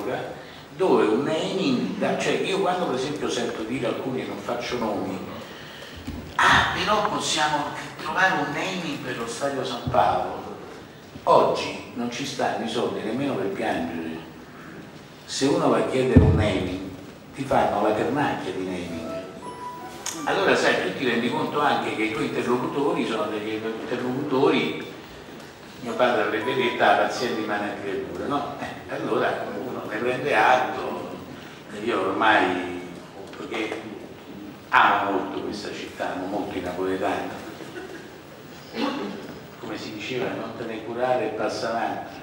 all'epoca dove un naming, cioè io quando per esempio sento dire alcuni, non faccio nomi, ah però possiamo trovare un naming per lo stadio San Paolo, oggi non ci stanno i soldi nemmeno per piangere, se uno va a chiedere un naming ti fanno la pernacchia di naming. Allora sai, tu ti rendi conto anche che i tuoi interlocutori sono degli interlocutori, mio padre avrebbe detto ah, paziente rimane a creatura, no? Eh, allora prende atto, io ormai, perché amo molto questa città, amo molto i napoletani, come si diceva, non te ne curare passa avanti.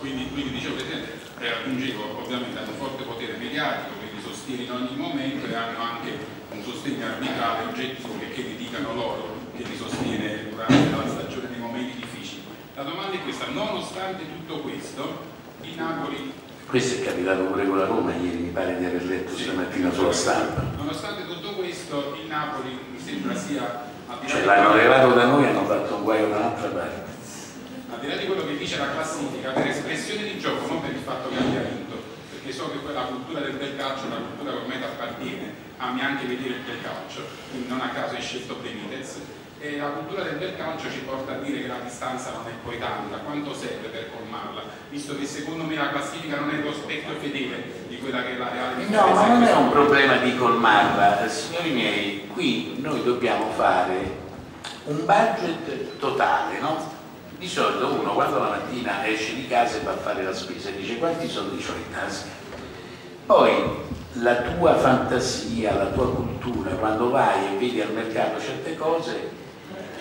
Quindi, quindi dicevo Presidente, aggiungevo ovviamente hanno forte potere mediatico che li sostiene in ogni momento e hanno anche un sostegno arbitrale oggettivo che, che criticano loro, che li sostiene durante la stagione dei momenti difficili. La domanda è questa, nonostante tutto questo, il Napoli questo è capitato pure con la Roma ieri, mi pare di aver letto sì, stamattina sulla stampa. Nonostante tutto questo, il Napoli mi sembra sia... Cioè l'hanno arrivato da noi e hanno fatto un guaio da un'altra parte. Al di là di quello che dice la classifica, per espressione di gioco, non per il fatto che abbia vinto, perché so che quella cultura del bel calcio è una cultura che ormai ti appartiene, ami anche vedere il bel calcio, quindi non a caso hai scelto Benitez, e la cultura del bel calcio ci porta a dire che la distanza non è poi tanta, quanto serve per colmarla, visto che secondo me la classifica non è lo specchio fedele di quella che è la reale No, ma non è un problema di colmarla, signori miei, qui noi dobbiamo fare un budget totale, no? Di solito uno quando la mattina esce di casa e va a fare la spesa dice quanti soldi ho in tasca? Poi la tua fantasia, la tua cultura, quando vai e vedi al mercato certe cose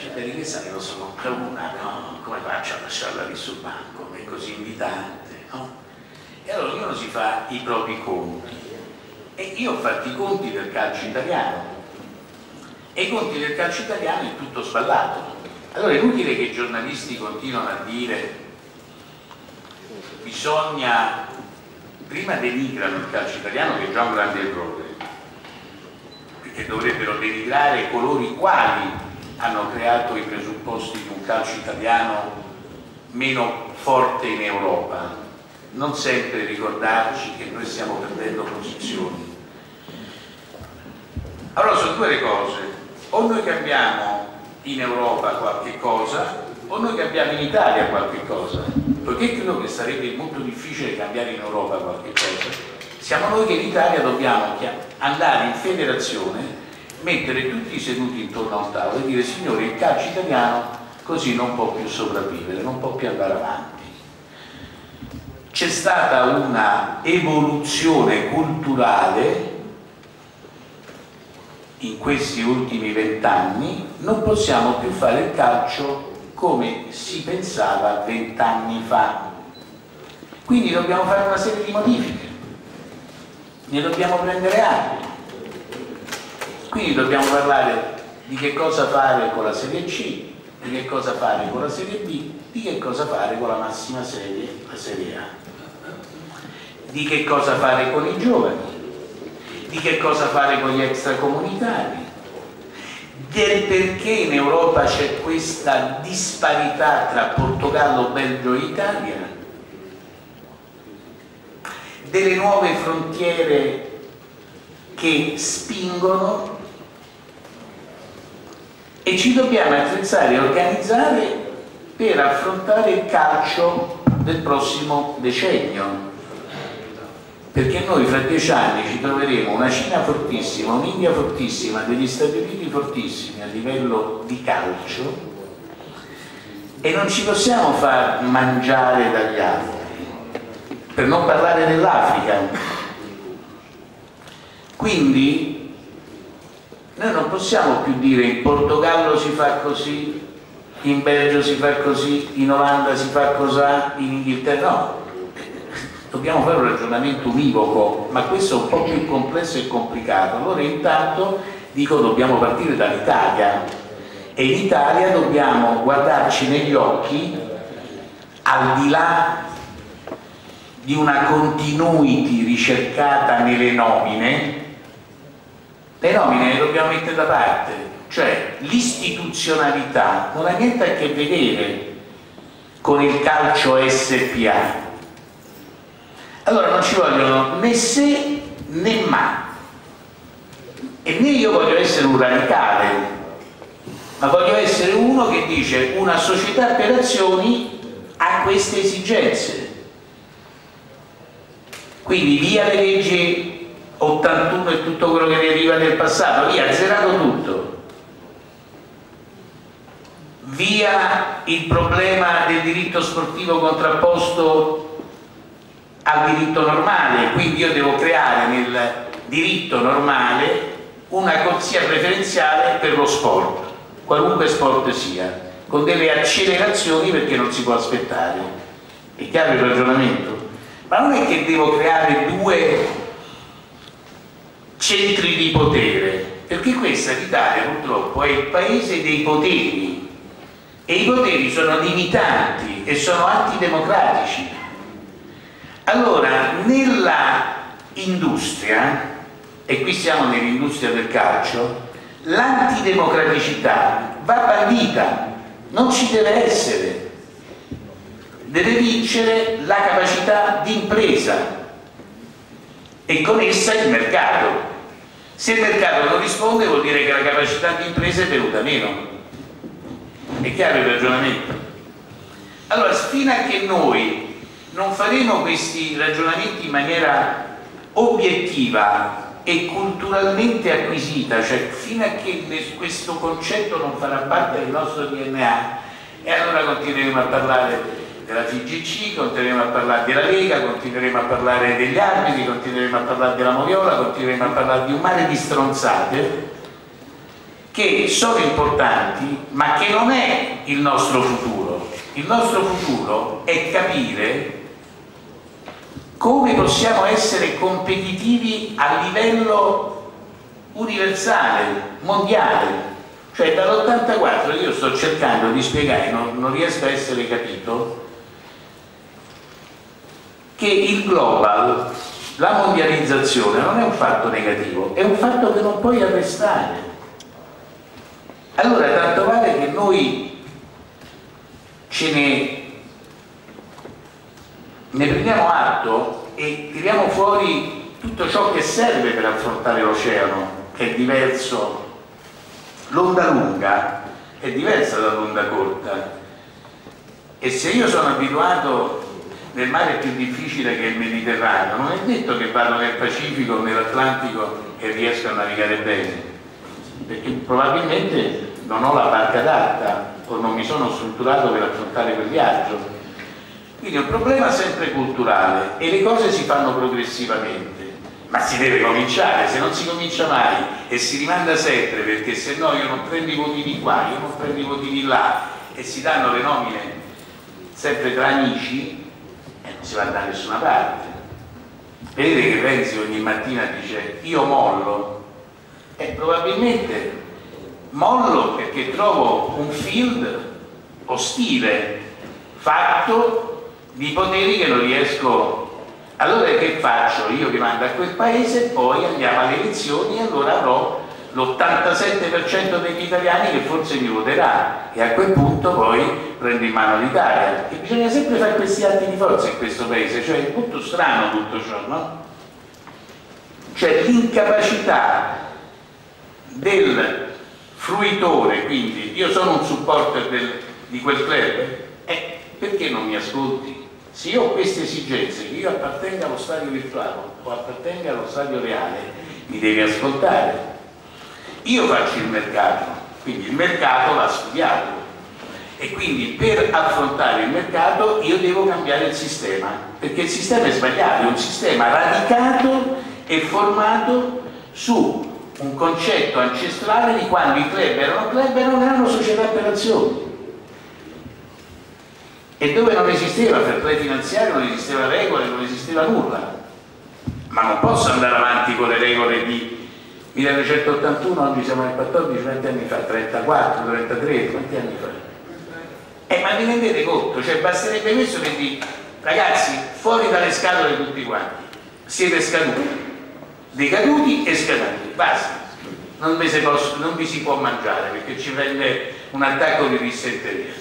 cioè, per che sai, lo so, compra una, no? Come faccio a lasciarla lì sul banco? È così invitante, no? E allora ognuno si fa i propri conti. E io ho fatto i conti del calcio italiano. E i conti del calcio italiano è tutto sballato. Allora è inutile che i giornalisti continuano a dire bisogna prima denigrano il calcio italiano che è già un grande errore perché dovrebbero denigrare coloro i quali hanno creato i presupposti di un calcio italiano meno forte in Europa. Non sempre ricordarci che noi stiamo perdendo posizioni. Allora sono due le cose, o noi cambiamo in Europa qualche cosa o noi cambiamo in Italia qualche cosa, poiché credo che sarebbe molto difficile cambiare in Europa qualche cosa, siamo noi che in Italia dobbiamo andare in federazione mettere tutti seduti intorno a un tavolo e dire signori il calcio italiano così non può più sopravvivere, non può più andare avanti. C'è stata una evoluzione culturale in questi ultimi vent'anni, non possiamo più fare il calcio come si pensava vent'anni fa. Quindi dobbiamo fare una serie di modifiche, ne dobbiamo prendere atto quindi dobbiamo parlare di che cosa fare con la Serie C, di che cosa fare con la Serie B, di che cosa fare con la massima serie, la Serie A, di che cosa fare con i giovani, di che cosa fare con gli extracomunitari, del perché in Europa c'è questa disparità tra Portogallo, Belgio e Italia, delle nuove frontiere che spingono e ci dobbiamo attrezzare e organizzare per affrontare il calcio del prossimo decennio. Perché noi fra dieci anni ci troveremo una Cina fortissima, un'India fortissima, degli Stati Uniti fortissimi a livello di calcio e non ci possiamo far mangiare dagli altri. Per non parlare dell'Africa. Quindi noi non possiamo più dire in Portogallo si fa così, in Belgio si fa così, in Olanda si fa così, in Inghilterra no. Dobbiamo fare un ragionamento univoco, ma questo è un po' più complesso e complicato. Allora intanto dico dobbiamo partire dall'Italia e in Italia dobbiamo guardarci negli occhi al di là di una continuity ricercata nelle nomine le nomine le dobbiamo mettere da parte, cioè l'istituzionalità non ha niente a che vedere con il calcio SPA, Allora non ci vogliono né se né ma. E né io voglio essere un radicale, ma voglio essere uno che dice una società per azioni ha queste esigenze. Quindi via le leggi 81 e tutto quello che deriva del passato, via, zerato tutto via il problema del diritto sportivo contrapposto al diritto normale, quindi io devo creare nel diritto normale una corsia preferenziale per lo sport, qualunque sport sia, con delle accelerazioni perché non si può aspettare. È chiaro il ragionamento? Ma non è che devo creare due centri di potere, perché questa l'Italia purtroppo è il paese dei poteri e i poteri sono limitanti e sono antidemocratici. Allora, nella industria, e qui siamo nell'industria del calcio, l'antidemocraticità va bandita, non ci deve essere. Deve vincere la capacità di impresa e con essa il mercato. Se il mercato non risponde vuol dire che la capacità di impresa è venuta meno. È chiaro il ragionamento? Allora, fino a che noi non faremo questi ragionamenti in maniera obiettiva e culturalmente acquisita, cioè fino a che questo concetto non farà parte del nostro DNA, e allora continueremo a parlare della FIGC, continueremo a parlare della Lega, continueremo a parlare degli arbitri, continueremo a parlare della Moviola, continueremo a parlare di un mare di stronzate che sono importanti ma che non è il nostro futuro. Il nostro futuro è capire come possiamo essere competitivi a livello universale, mondiale. Cioè dall'84 io sto cercando di spiegare, non, non riesco a essere capito, che il global, la mondializzazione non è un fatto negativo, è un fatto che non puoi arrestare allora tanto vale che noi ce ne, ne prendiamo atto e tiriamo fuori tutto ciò che serve per affrontare l'oceano, che è diverso. L'onda lunga è diversa dall'onda corta e se io sono abituato nel mare più difficile che il Mediterraneo, non è detto che vado nel Pacifico o nell'Atlantico e riesco a navigare bene, perché probabilmente non ho la barca adatta o non mi sono strutturato per affrontare quel viaggio. Quindi è un problema sempre culturale e le cose si fanno progressivamente, ma si deve cominciare, se non si comincia mai e si rimanda sempre perché se no io non prendo i votini qua, io non prendo i votini là e si danno le nomine sempre tra amici si va da nessuna parte. Vedete che Renzi ogni mattina dice io mollo e probabilmente mollo perché trovo un field ostile fatto di poteri che non riesco allora che faccio? io vi mando a quel paese poi andiamo alle elezioni e allora avrò l'87% degli italiani che forse mi voterà e a quel punto poi prendo in mano l'Italia e bisogna sempre fare questi atti di forza in questo paese cioè è molto strano tutto ciò no? cioè l'incapacità del fruitore, quindi io sono un supporter del, di quel club, eh, perché non mi ascolti? Se io ho queste esigenze, che io appartenga allo stadio virtuale o appartenga allo stadio reale, mi devi ascoltare. Io faccio il mercato, quindi il mercato l'ha studiato. E quindi per affrontare il mercato io devo cambiare il sistema, perché il sistema è sbagliato, è un sistema radicato e formato su un concetto ancestrale di quando i club erano club e non erano società per azioni. E dove non esisteva fair play finanziario, non esisteva regole, non esisteva nulla. Ma non posso andare avanti con le regole di 1981, oggi siamo nel 14, 20 anni fa, 34, 33, quanti anni fa? Eh, ma vi rendete conto? Cioè basterebbe questo per dire, ragazzi, fuori dalle scatole tutti quanti, siete scaduti decaduti e scaduti, basta. Non vi, posso, non vi, si può mangiare perché ci prende un attacco di dissenteria.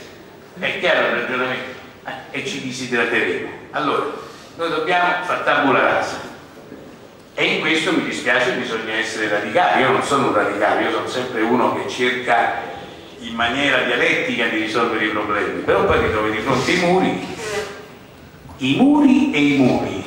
È chiaro il ragionamento? Eh, e ci disidrateremo. Allora, noi dobbiamo far tabula rasa e in questo mi dispiace bisogna essere radicali. Io non sono un radicale io sono sempre uno che cerca in maniera dialettica di risolvere i problemi. Però poi ti trovi di fronte ai muri i muri e i muri